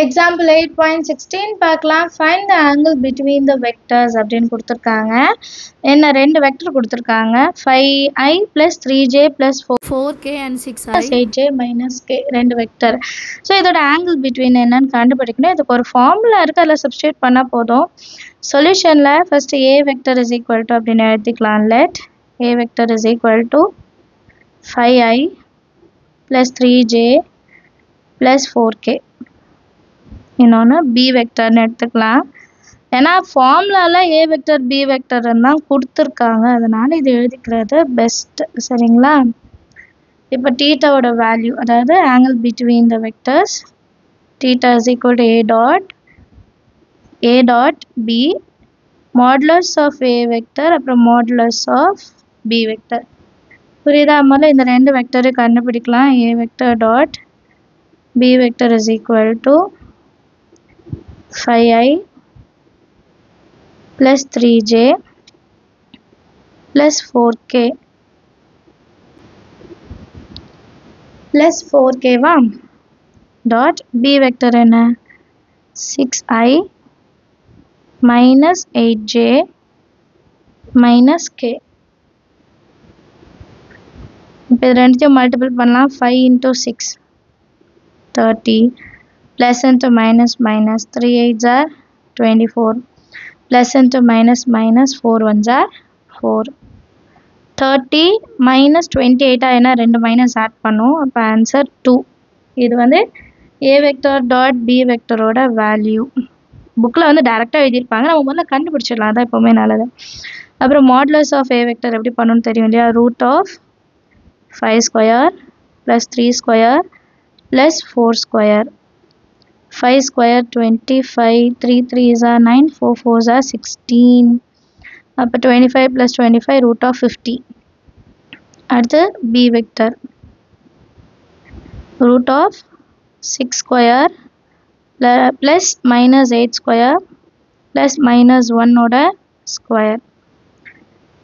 Example eight point sixteen பார்க்கலாம். Find the angle between the vectors அப்படின்னு கொடுத்துருக்காங்க. என்ன ரெண்டு வெக்டர் கொடுத்துருக்காங்க. Five I plus three J plus four four K and six plus eight J minus K ரெண்டு vector so இதோட angle between என்னன்னு கண்டுபிடிக்கணும். இதுக்கு ஒரு ஃபார்முலா இருக்குது அதில் சப்ஸ்டியூட் பண்ணால் போதும். சொல்யூஷனில் first A vector is equal to அப்படின்னு எழுதிக்கலாம் let A vector is equal to five I plus three J plus four K இன்னொன்று பி வெக்டர்னு எடுத்துக்கலாம். ஏன்னா ஃபார்முலாவில் ஏ வெக்டர் பி வெக்டர்னு தான் கொடுத்துருக்காங்க. அதனால் இது எழுதிக்கிறது பெஸ்ட் சரிங்களா? இப்போ டீட்டாவோட வேல்யூ அதாவது angle between the vectors theta is equal to A dot A dot B modulus of A vector அப்புறம் மாடலர்ஸ் ஆஃப் பி வெக்டர் புரியுதா? முதல்ல இந்த ரெண்டு வெக்டரையும் கண்டுபிடிக்கலாம். A vector dot B vector is equal to five I plus three J plus four K plus four கேவா dot B vector என்ன? Six I minus eight J minus K இப்போ இது ரெண்டுத்தையும் மல்டிபிள் பண்ணலாம். Five into six thirty plus into minus minus 3 8s are 24 plus into minus minus 4 ones are 4 30 minus 28 ஏன்னா ரெண்டு minus add பண்ணும். அப்போ ஆன்சர் டூ இது வந்து ஏ வெக்டர் டாட் பி வெக்டரோட வேல்யூ புக்கில் வந்து டேரெக்டாக எழுதியிருப்பாங்க. நம்ம முதல்ல கண்டுபிடிச்சிடலாம். அதான் எப்போவுமே நல்லது. அப்புறம் மாடுலஸ் ஆஃப் ஏ வெக்டர் எப்படி பண்ணணும்னு தெரியும் இல்லையா? Root of five square plus three square plus four square 5 square 25 3 3s are 9 4 4s are 16 அப்போ 25 plus 25 root of 50 அடுத்து b vector root of 6 square plus minus 8 square plus minus 1 ஓட square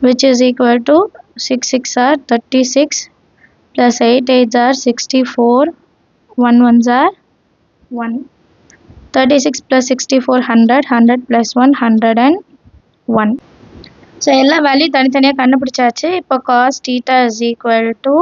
which is equal to 6 6 are 36 plus 8 8s are 64 1 1s are 1 36 plus 64 100 100 plus 1 101 so எல்லா value தனித்தனியாக கண்டுபிடிச்சாச்சு. இப்போ cos theta is equal to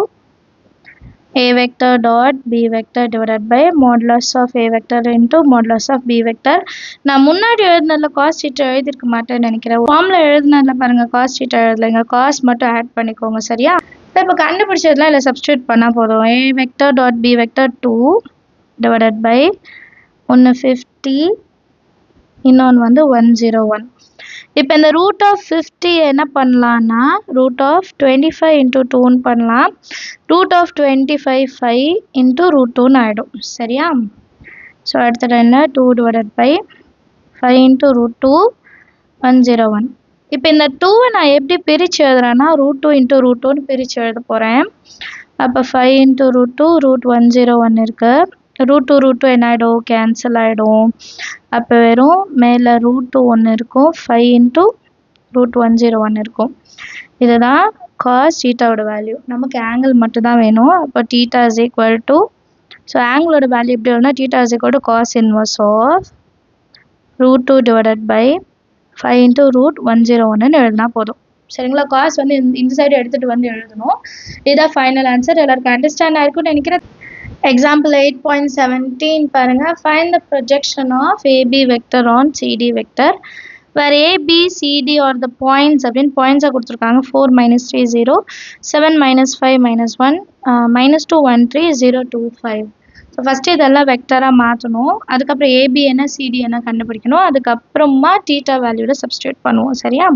A vector dot B vector divided by modulus of A vector into modulus of B vector நான் முன்னாடி எழுதுனதில் cos சீட்டை எழுதியிருக்க மாட்டேன்னு நினைக்கிறேன். ஃபார்மில் எழுதுனதில் பாருங்கள் காஸ் சீட்டை எழுதலைங்க. காஸ் மட்டும் ஆட் பண்ணிக்கோங்க சரியா? இப்போ கண்டுபிடிச்சதுலாம் இல்லை சப்ஸ்டியூட் பண்ணால் போதும். A vector dot B vector two divided by ஒன்று ஃபிஃப்டி இன்னொன்று வந்து ஒன் ஜீரோ ஒன் இப்போ இந்த ரூட் ஆஃப் ஃபிஃப்டி என்ன பண்ணலான்னா root of twenty five into டூன்னு பண்ணலாம். Root of twenty five five into root டூன்னு ஆகிடும் சரியா? ஸோ அடுத்தது என்ன? Two divided by five into root two one zero one இப்போ இந்த டூவை நான் எப்படி பிரித்து எழுதுறேன்னா ரூட் டூ இன்ட்டு ரூட் டூன்னு பிரித்து எழுத போகிறேன் அப்போ five into root two root one zero one இருக்குது ரூட் டூ ரூட் டூ என்ன ஆகிடும் கேன்சல் ஆகிடும் அப்போ வெறும் மேலே ரூட் டூ ஒன்று இருக்கும். Five into root one zero one இருக்கும். இதுதான் காஸ் டீட்டாவோட வேல்யூ நமக்கு ஆங்கிள் மட்டும்தான் வேணும். அப்போ theta is equal to so ஆங்கிளோட value எப்படி வரும்னா theta is equal to cos inverse of root two divided by five into root one zero ஒன்னு எழுதினா போதும். சரிங்களா? காஸ் வந்து இந்த சைடு எடுத்துகிட்டு வந்து எழுதணும். இதுதான் ஃபைனல் ஆன்சர் எல்லாருக்கும் அண்டர்ஸ்டாண்ட் ஆயிருக்கும்னு நினைக்கிறேன். எக்ஸாம்பிள் எயிட் பாயிண்ட் செவன்டீன் பாருங்கள் find the projection of AB vector on CD vector வேறு AB CD are the points அப்படின்னு பாயிண்ட்ஸாக கொடுத்துருக்காங்க. Four minus three zero seven minus five minus one minus two one three zero two five so first இதெல்லாம் வெக்டராக மாற்றணும். அதுக்கப்புறம் AB என்ன CD என்ன கண்டுபிடிக்கணும். அதுக்கப்புறமா டீட்டா வேல்யூவில் சப்ஸ்டியூட் பண்ணுவோம். சரியா?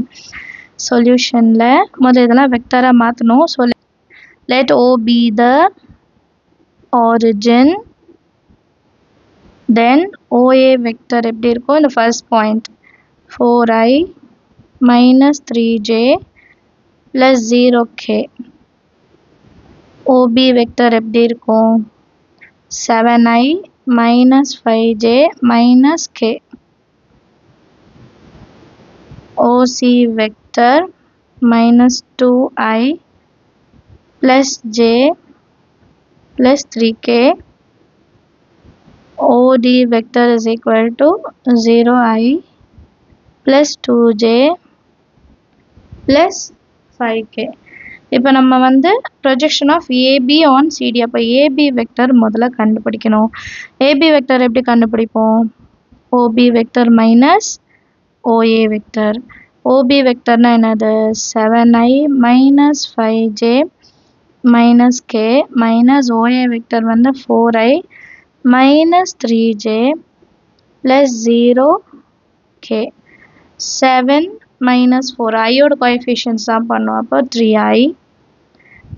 சொல்யூஷனில் முதல்ல இதெல்லாம் வெக்டராக மாற்றணும். So let O be the origin then OA vector எப்படி இருக்கும் இந்த first point 4i minus 3j plus 0k OB vector எப்படி இருக்கும் 7i minus 5j minus k OC vector minus 2i plus j plus 3k OD vector is equal to 0i plus 2j plus 5k இப்போ நம்ம வந்து projection of AB on CD அப்போ AB vector முதல்ல கண்டுபிடிக்கணும். AB vector எப்படி கண்டுபிடிப்போம்? OB vector minus OA vector OB வெக்டர்னால் என்னது? Seven I minus five J minus K minus OA vector வந்து four I minus three J plus zero K seven minus four ஐயோட coefficients தான் பண்ணுவோம் அப்போ three I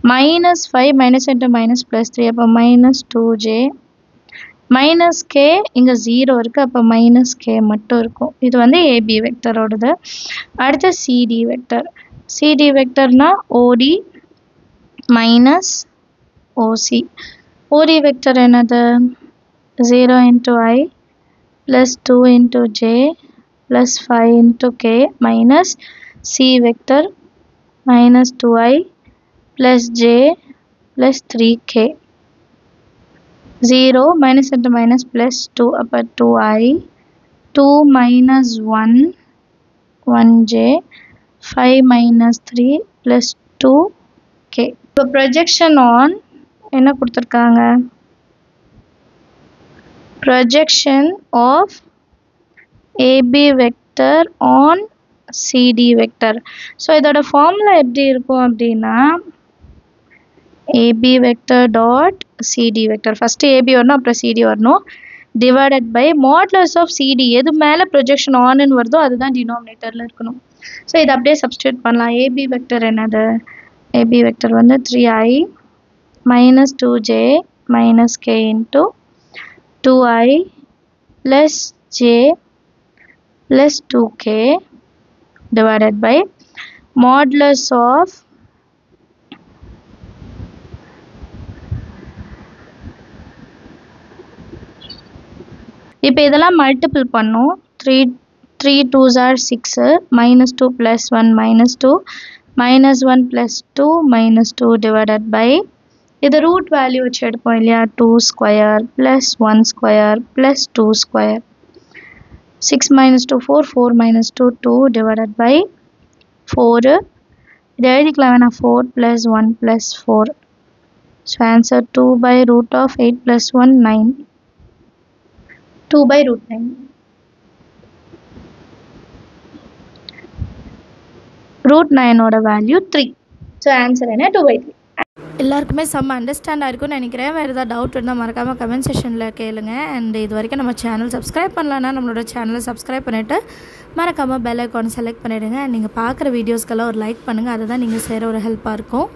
minus five minus into minus plus three அப்போ minus two J minus K இங்கே zero இருக்குது அப்போ minus K மட்டும் இருக்கும். இது வந்து ஏபி வெக்டரோடது அடுத்து சிடி வெக்டர் சிடி வெக்டர்னா ஓடி minus OC. OD vector another zero into i plus two into j plus five into k minus C vector minus two i plus j plus 3k. 0 minus into minus plus two upper 2i 2 minus 1 1j 5 minus 3 plus 2k இப்போ projection on என்ன கொடுத்துருக்காங்க? Projection of AB vector on CD vector so இதோட formula எப்படி இருக்கும் அப்படின்னா AB vector dot CD vector first AB வரணும் அப்புறம் CD வரணும். Divided by modulus of CD எது மேலே ப்ரொஜெக்ஷன் ஆனுன்னு வருதோ அதுதான் டினாமினேட்டரில் இருக்கணும். ஸோ இதை அப்படியே சப்ஸ்டியூட் பண்ணலாம். ஏபி வெக்டர் என்னது? ஏபி வெக்டர் வந்து three I minus two J minus K into two I plus J plus 2k divided by modulus of இப்போ இதெல்லாம் மல்டிபிள் பண்ணும். Three three twos are six minus two plus one minus two minus one plus two minus two divided by இது root value வச்சு எடுப்போம் இல்லையா? Two square plus one square plus two square 6 minus 2 4 4 minus 2 2 divided by 4 இது எழுதிக்கலாம் வேணாம் 4 plus 1 plus 4 so answer 2 by root of 8 plus 1 9 2 by root 9 root நைனோட value three so answer என்ன? Two by three எல்லாருக்குமே செம்ம அண்டர்ஸ்டாண்டாக இருக்கும்னு நினைக்கிறேன். வேறு ஏதாவது டவுட் இருந்தால் மறக்காமல் கமெண்ட் செஷனில் கேளுங்க. அண்ட் இது வரைக்கும் நம்ம சேனல் சப்ஸ்கிரைப் பண்ணலன்னா நம்மளோட சேனலை சப்ஸ்கிரைப் பண்ணிவிட்டு மறக்காமல் பெல் ஐக்கான் செலக்ட் பண்ணிவிடுங்க நீங்கள் பார்க்குற வீடியோஸ்க்கெல்லாம் ஒரு லைக் பண்ணுங்கள் அதுதான் நீங்கள் செய்கிற ஒரு ஹெல்ப்பாக இருக்கும்.